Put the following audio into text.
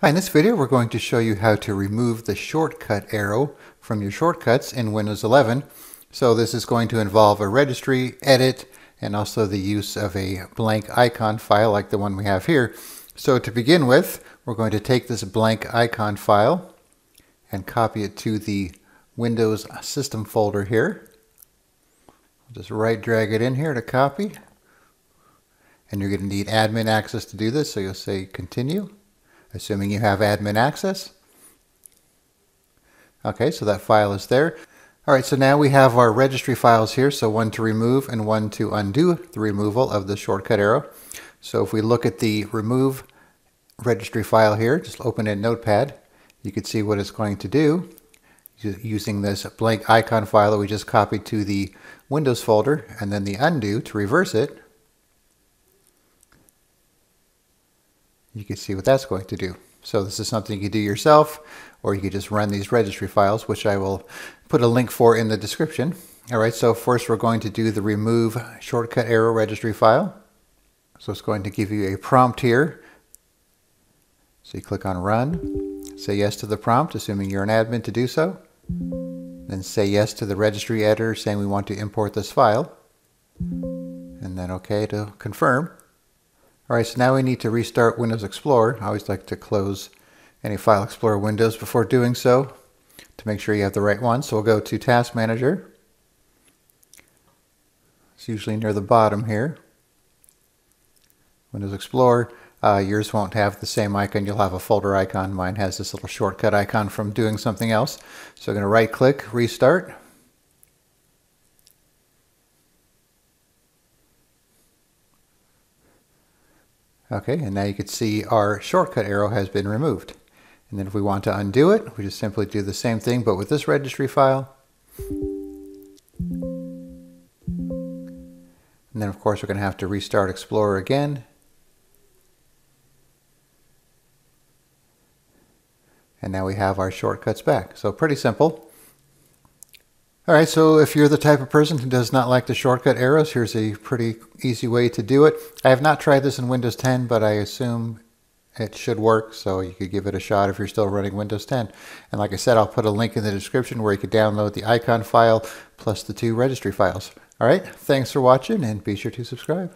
Hi, in this video we're going to show you how to remove the shortcut arrow from your shortcuts in Windows 11. So this is going to involve a registry, edit, and also the use of a blank icon file like the one we have here. So to begin with, we're going to take this blank icon file and copy it to the Windows system folder here. Just right drag it in here to copy. And you're going to need admin access to do this, so you'll say continue assuming you have admin access. Okay, so that file is there. All right, so now we have our registry files here, so one to remove and one to undo the removal of the shortcut arrow. So if we look at the remove registry file here, just open it in Notepad, you can see what it's going to do using this blank icon file that we just copied to the Windows folder, and then the undo to reverse it. You can see what that's going to do. So this is something you can do yourself, or you could just run these registry files, which I will put a link for in the description. All right, so first we're going to do the remove shortcut arrow registry file. So it's going to give you a prompt here. So you click on run, say yes to the prompt, assuming you're an admin to do so. Then say yes to the registry editor saying we want to import this file. And then OK to confirm. All right, so now we need to restart Windows Explorer. I always like to close any File Explorer windows before doing so to make sure you have the right one. So we'll go to Task Manager. It's usually near the bottom here. Windows Explorer. Uh, yours won't have the same icon. You'll have a folder icon. Mine has this little shortcut icon from doing something else. So I'm going to right click, restart. Okay, and now you can see our shortcut arrow has been removed. And then if we want to undo it, we just simply do the same thing, but with this registry file. And then of course we're going to have to restart Explorer again. And now we have our shortcuts back. So pretty simple. All right, so if you're the type of person who does not like the shortcut arrows, here's a pretty easy way to do it. I have not tried this in Windows 10, but I assume it should work, so you could give it a shot if you're still running Windows 10. And like I said, I'll put a link in the description where you could download the icon file plus the two registry files. All right, thanks for watching, and be sure to subscribe.